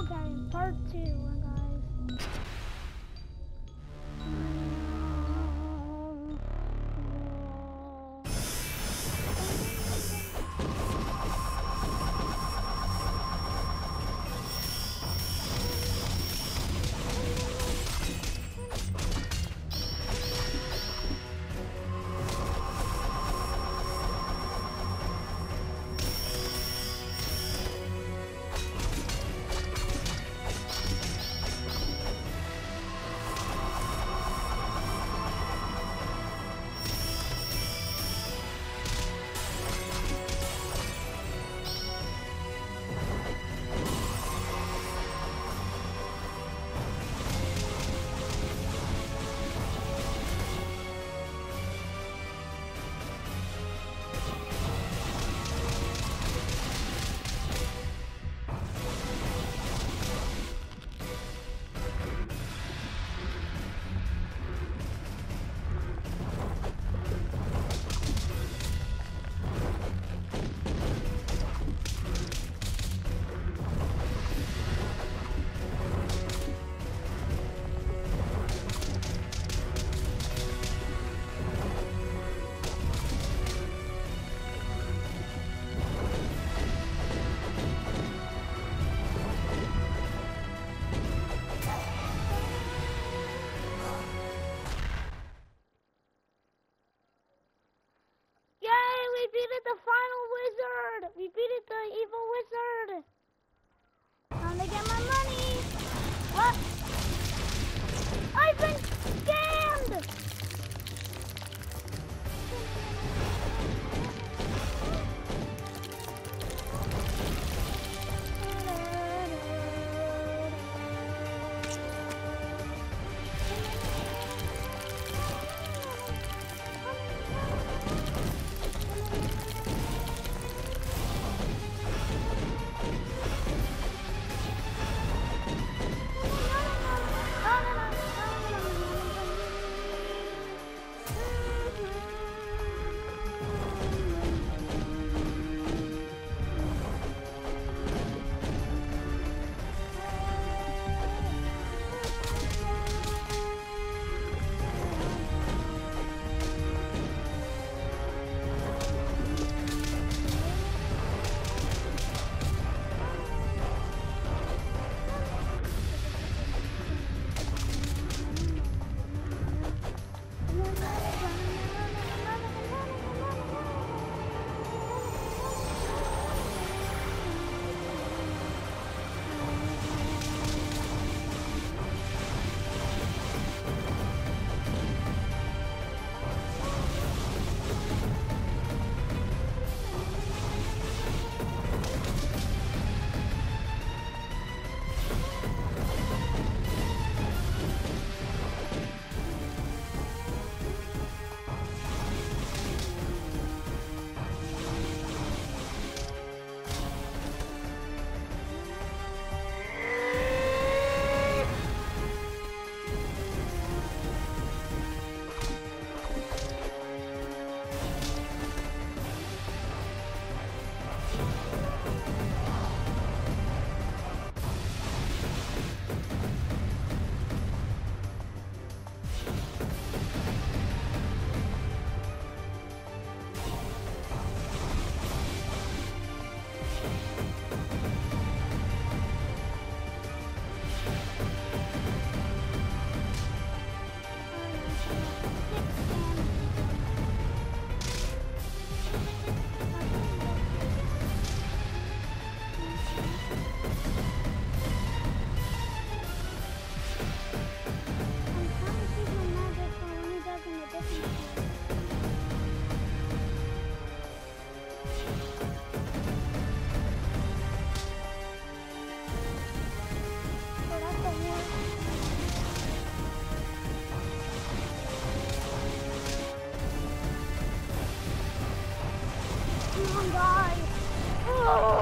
Okay, part two, guys. Beat the final wizard! We beat the evil wizard! 아